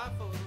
Fight for